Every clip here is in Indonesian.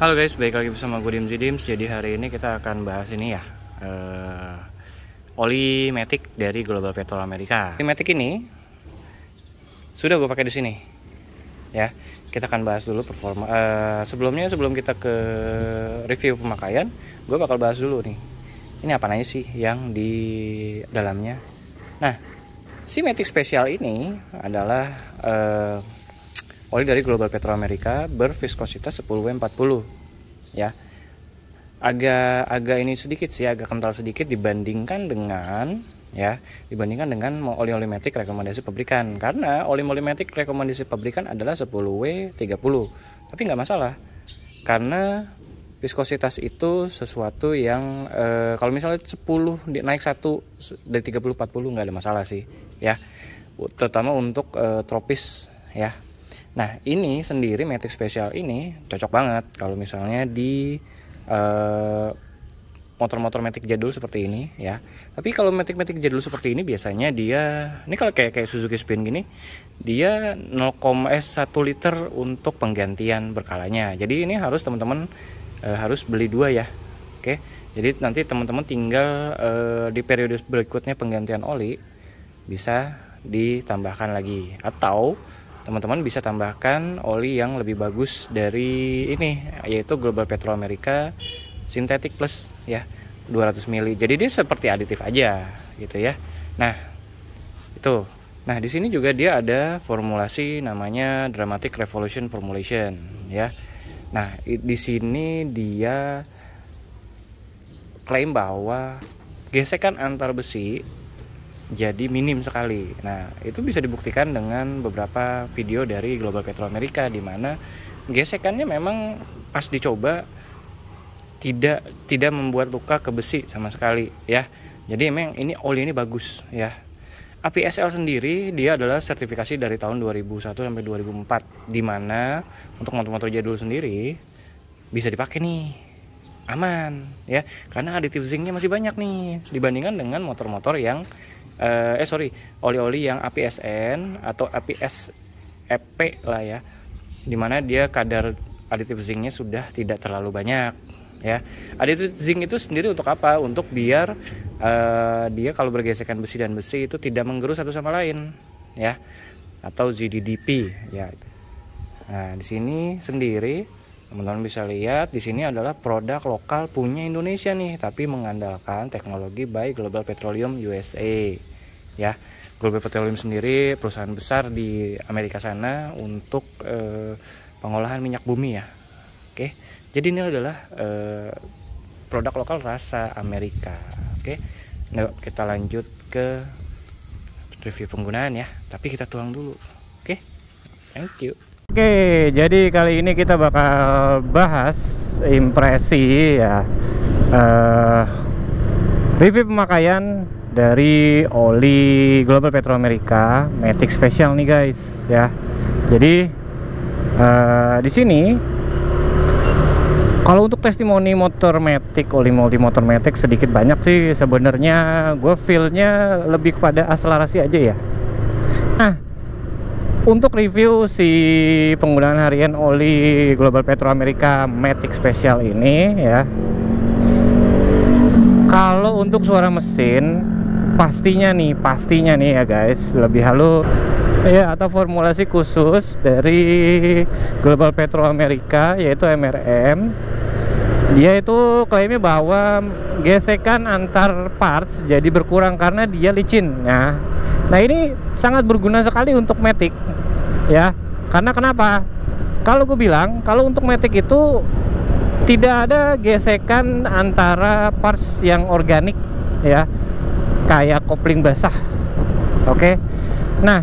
Halo guys, balik lagi bersama gue Dimzi Dims. Jadi hari ini kita akan bahas ini ya uh, Oli Matic dari Global Petrol Amerika Oli Matic ini Sudah gue pakai di sini Ya, kita akan bahas dulu performa uh, Sebelumnya, sebelum kita ke review pemakaian Gue bakal bahas dulu nih Ini apa aja sih yang di dalamnya. Nah, si Matic Special ini adalah uh, oli dari Global Petro Amerika berviskositas 10W40 ya. Agak agak ini sedikit sih agak kental sedikit dibandingkan dengan ya dibandingkan dengan oli-oli metik rekomendasi pabrikan. Karena oli-oli metik rekomendasi pabrikan dari 10W30 tapi nggak masalah karena viskositas itu sesuatu yang e, kalau misalnya 10 naik satu dari 30 40 nggak ada masalah sih ya. Terutama untuk e, tropis ya Nah ini sendiri Matic Special ini cocok banget kalau misalnya di eh, motor-motor Matic jadul seperti ini ya. Tapi kalau Matic-Matic jadul seperti ini biasanya dia ini kalau kayak kayak Suzuki Spin gini dia 0,1 liter untuk penggantian berkalanya. Jadi ini harus teman-teman uh, harus beli dua ya. Oke. Jadi nanti teman-teman tinggal uh, di periode berikutnya penggantian oli bisa ditambahkan lagi atau teman-teman bisa tambahkan oli yang lebih bagus dari ini yaitu Global Petrol America Synthetic Plus ya 200 ml jadi dia seperti aditif aja gitu ya. Nah itu. Nah di sini juga dia ada formulasi namanya Dramatic Revolution Formulation ya. Nah di sini dia klaim bahwa gesekan antar besi jadi minim sekali. Nah, itu bisa dibuktikan dengan beberapa video dari Global Petrol Amerika di mana gesekannya memang pas dicoba tidak tidak membuat luka ke besi sama sekali ya. Jadi memang ini oli ini bagus ya. APSL sendiri dia adalah sertifikasi dari tahun 2001 sampai 2004 di mana untuk motor-motor jadul sendiri bisa dipakai nih aman ya karena aditif zincnya masih banyak nih dibandingkan dengan motor-motor yang uh, eh sorry oli-oli yang APSN atau APS EP lah ya di mana dia kadar aditif zincnya sudah tidak terlalu banyak ya. Aditif zinc itu sendiri untuk apa? Untuk biar uh, dia kalau bergesekan besi dan besi itu tidak menggerus satu sama lain ya atau ZDDP ya. Nah di sini sendiri teman-teman bisa lihat di sini adalah produk lokal punya Indonesia nih tapi mengandalkan teknologi by Global Petroleum USA ya. Global Petroleum sendiri perusahaan besar di Amerika sana untuk eh, pengolahan minyak bumi ya. Oke. Jadi ini adalah eh, produk lokal rasa Amerika. Oke. Nah kita lanjut ke review penggunaan ya. Tapi kita tuang dulu. Oke. Thank you. Oke, jadi kali ini kita bakal bahas impresi ya. Uh, review pemakaian dari oli Global Petro America Matic Special nih guys ya. Jadi uh, di sini kalau untuk testimoni motor Matic, oli multi motor Matic sedikit banyak sih sebenarnya gue feelnya lebih kepada akselerasi aja ya. Nah, untuk review si penggunaan harian oli Global Petro America Matic Special ini ya. Kalau untuk suara mesin pastinya nih pastinya nih ya guys. Lebih halus ya atau formulasi khusus dari Global Petro Amerika yaitu MRM dia itu klaimnya bahwa gesekan antar parts jadi berkurang karena dia licin nah nah ini sangat berguna sekali untuk Matic ya. Karena kenapa? Kalau gue bilang kalau untuk Matic itu tidak ada gesekan antara parts yang organik ya kayak kopling basah. Oke? Okay? nah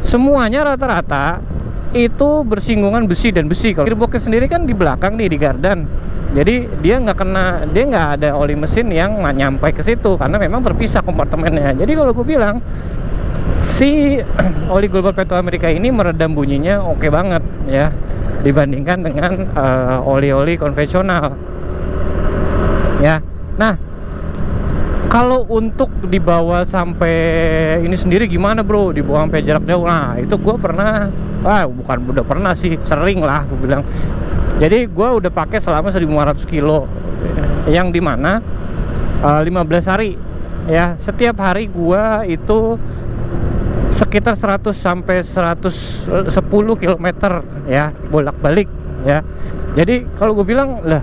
semuanya rata-rata itu bersinggungan besi dan besi. Kalau gearboxnya sendiri kan di belakang nih di gardan jadi dia nggak kena dia nggak ada oli mesin yang nyampe ke situ karena memang terpisah kompartemennya. Jadi kalau gue bilang si oli global petro Amerika ini meredam bunyinya oke okay banget ya. Dibandingkan dengan eh, oli-oli uh, konvensional. Ya. Nah kalau untuk dibawa sampai ini sendiri gimana bro? Dibawa sampai jarak jauh. Nah itu gue pernah ah bukan udah pernah sih sering lah gue bilang. Jadi gue udah pakai selama 1500 kilo. Yang di mana uh, 15 hari. Ya setiap hari gue itu sekitar 100 sampai 110 km ya bolak-balik ya. Jadi kalau gue bilang lah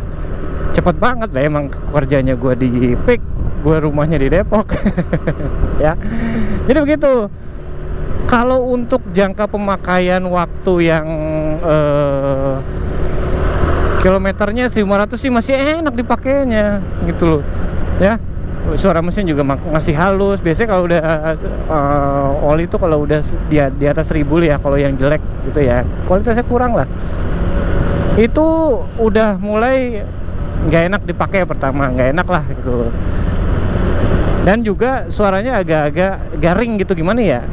cepet banget lah emang kerjanya gue di Pik gue rumahnya di Depok. Ya. Jadi begitu. Kalau untuk jangka pemakaian waktu yang eh, kilometernya 500 sih masih enak dipakainya gitu loh. Ya. Suara mesin juga masih halus. Biasanya kalau udah uh, oli itu kalau udah di, di atas 1000 ya kalau yang jelek gitu ya. Kualitasnya kurang lah. Itu udah mulai nggak enak dipakai pertama nggak enak lah gitu dan juga suaranya agak-agak garing gitu gimana ya?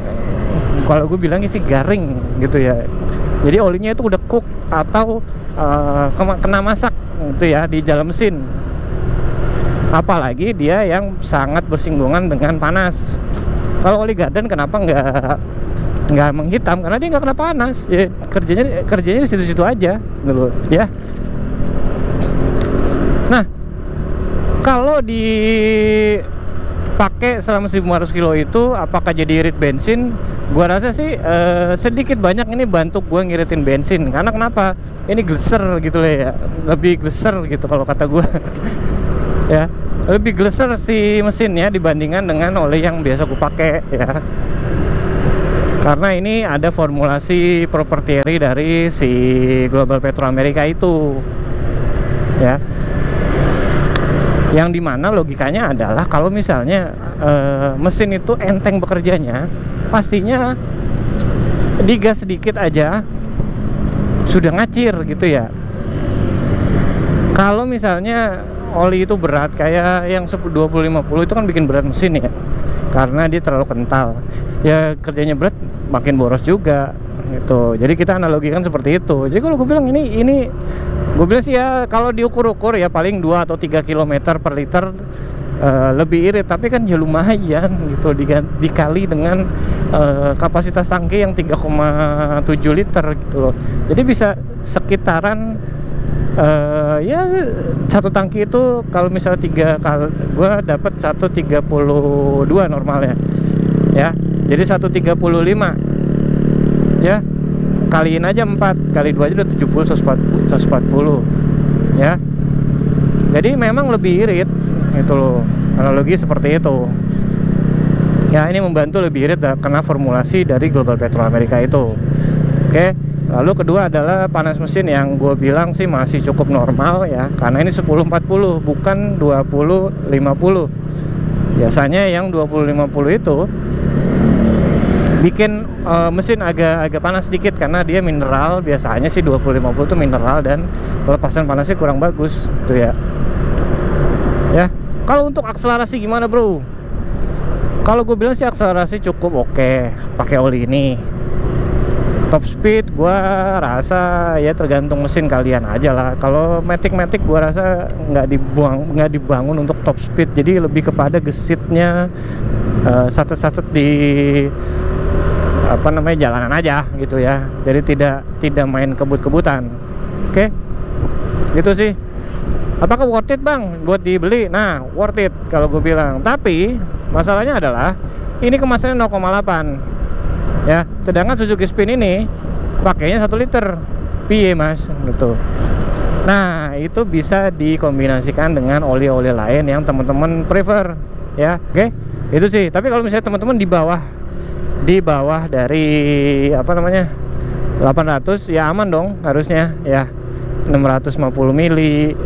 Kalau gue bilangnya sih garing gitu ya. Jadi olinya itu udah cook atau uh, kena masak gitu ya di dalam mesin. Apalagi dia yang sangat bersinggungan dengan panas. Kalau oli garden kenapa nggak nggak menghitam? Karena dia nggak kena panas. Ya, kerjanya kerjanya di situ-situ aja gitu ya. Nah kalau dipakai selama 1500 kilo itu apakah jadi irit bensin? Gua rasa sih eh, sedikit banyak ini bantu gua ngiritin bensin. Karena kenapa? Ini gleser gitu lah ya. Lebih gleser gitu kalau kata gua. Ya lebih gleser si mesinnya dibandingkan dengan oleh yang biasa gue pakai ya. Karena ini ada formulasi proprietary dari si Global Petro Amerika itu. Ya yang di mana logikanya adalah kalau misalnya e, mesin itu enteng bekerjanya pastinya digas sedikit aja sudah ngacir gitu ya. Kalau misalnya oli itu berat kayak yang 2050 itu kan bikin berat mesin ya karena dia terlalu kental. Ya kerjanya berat makin boros juga gitu. Jadi kita analogikan seperti itu. Jadi kalau gue bilang ini ini gue bilang sih ya kalau diukur-ukur ya paling 2 atau 3 km per liter uh, lebih irit. Tapi kan ya lumayan gitu dikali dengan uh, kapasitas tangki yang 3,7 liter gitu loh. Jadi bisa sekitaran uh, ya satu tangki itu kalau misalnya tiga kali gue dapat satu tiga puluh dua normalnya ya. Jadi satu tiga puluh lima ya kaliin aja 4 kali dua aja udah 70 140 ya. Jadi memang lebih irit itu loh analogi seperti itu. Ya ini membantu lebih irit karena formulasi dari Global Petro Amerika itu. Oke lalu kedua adalah panas mesin yang gue bilang sih masih cukup normal ya karena ini 10-40 bukan 20-50 biasanya yang 20-50 itu bikin uh, mesin agak agak panas sedikit karena dia mineral. Biasanya sih 20-50 itu mineral dan pelepasan panasnya kurang bagus. Tuh ya. Ya. Kalau untuk akselerasi gimana bro? Kalau gue bilang sih akselerasi cukup oke. Okay, pakai oli ini. Top speed gua rasa ya tergantung mesin kalian aja lah. Kalau matic-matic gua rasa nggak dibuang nggak dibangun untuk top speed. Jadi lebih kepada gesitnya uh, satet-satet di apa namanya jalanan aja gitu ya. Jadi tidak tidak main kebut-kebutan. Oke? Okay? gitu sih. Apakah worth it bang buat dibeli? Nah worth it kalau gue bilang. Tapi masalahnya adalah ini kemasannya 0,8 ya sedangkan Suzuki Spin ini pakainya satu liter. Piye mas? Gitu. Nah itu bisa dikombinasikan dengan oli-oli lain yang teman-teman prefer. Ya oke? Okay? itu sih. Tapi kalau misalnya teman-teman di bawah di bawah dari apa namanya 800 ya aman dong harusnya ya. 650 mili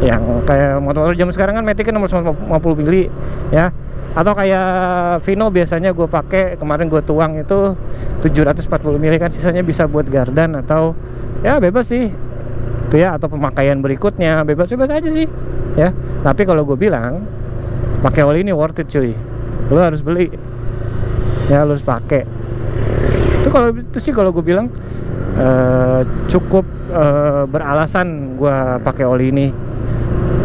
yang kayak motor jam sekarang kan Matic kan 650 mili ya. Atau kayak Vino biasanya gue pakai kemarin gue tuang itu 740 mili kan sisanya bisa buat gardan atau ya bebas sih. Itu ya atau pemakaian berikutnya bebas bebas aja sih ya. Tapi kalau gue bilang pakai oli ini worth it cuy. Lo harus beli ya harus pakai itu kalau itu sih kalau gue bilang uh, cukup uh, beralasan gue pakai oli ini.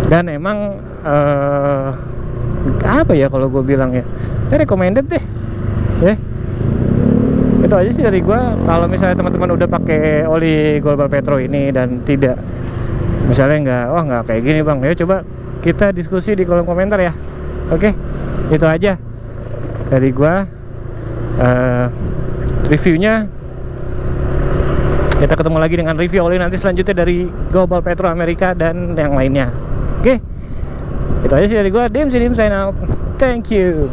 Dan emang uh, apa ya kalau gue bilang ya? Ini recommended deh. Ya. Itu aja sih dari gue kalau misalnya teman-teman udah pakai oli Global Petro ini dan tidak misalnya nggak wah nggak kayak gini bang. Ya coba kita diskusi di kolom komentar ya. Oke? Itu aja dari gua uh, reviewnya kita ketemu lagi dengan review oli nanti selanjutnya dari Global Petro Amerika dan yang lainnya. Oke itu aja sih dari gua. Dim dim sign out. Thank you